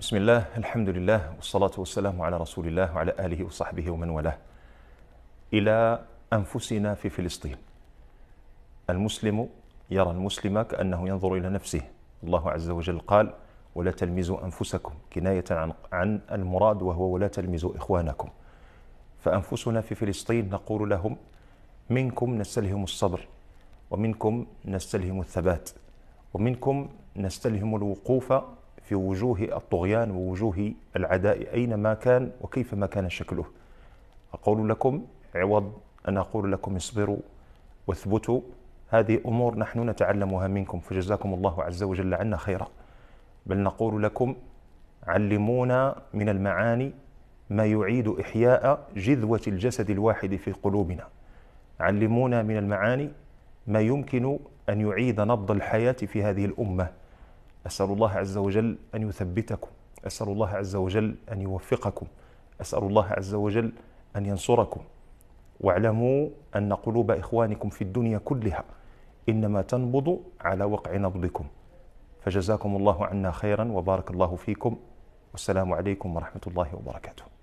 بسم الله الحمد لله والصلاة والسلام على رسول الله وعلى آله وصحبه ومن والاه إلى أنفسنا في فلسطين المسلم يرى المسلم كأنه ينظر إلى نفسه الله عز وجل قال ولا تلمزوا أنفسكم كناية عن, عن المراد وهو ولا تلمزوا إخوانكم فأنفسنا في فلسطين نقول لهم منكم نستلهم الصبر ومنكم نستلهم الثبات ومنكم نستلهم الوقوف في وجوه الطغيان ووجوه العداء أينما كان وكيفما كان شكله. أقول لكم عوض أن أقول لكم اصبروا واثبتوا. هذه أمور نحن نتعلمها منكم فجزاكم الله عز وجل عنا خيرا. بل نقول لكم علمونا من المعاني ما يعيد إحياء جذوة الجسد الواحد في قلوبنا. علمونا من المعاني ما يمكن أن يعيد نبض الحياة في هذه الأمة. أسأل الله عز وجل أن يثبتكم. أسأل الله عز وجل أن يوفقكم. أسأل الله عز وجل أن ينصركم. واعلموا أن قلوب إخوانكم في الدنيا كلها إنما تنبض على وقع نبضكم. فجزاكم الله عنا خيرا وبارك الله فيكم. والسلام عليكم ورحمة الله وبركاته.